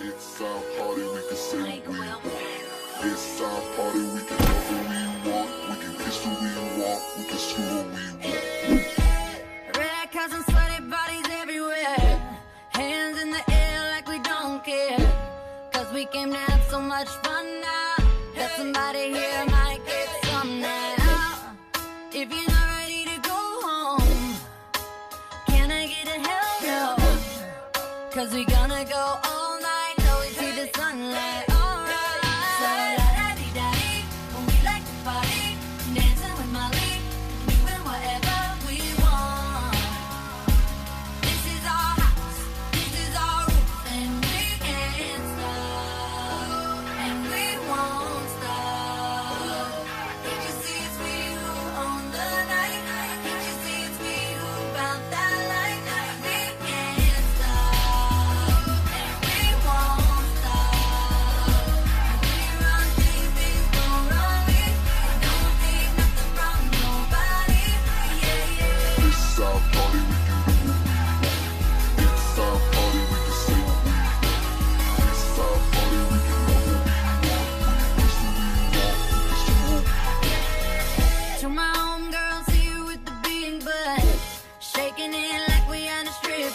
It's our party, we can say what we want. It's our party, we can love who we want. We can kiss who we want. We can screw who we want. Red cars and sweaty bodies everywhere. Hands in the air like we don't care. Cause we came to have so much fun now. That somebody here might get some now. If you're not ready to go home, can I get a hell no? Cause we gonna go all the sunlight.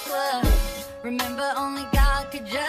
club. Remember, only God could judge.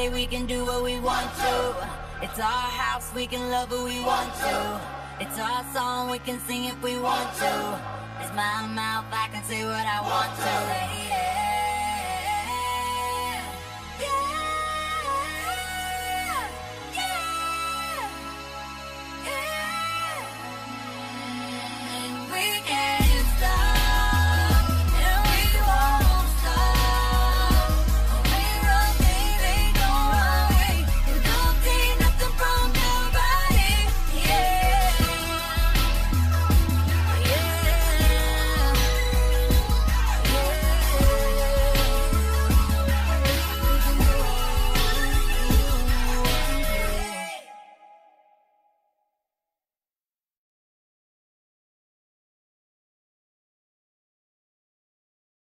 party, we can do what we want to. It's our house, we can love who we want to. It's our song, we can sing if we want to. It's my mouth, I can say what I want to. Yeah.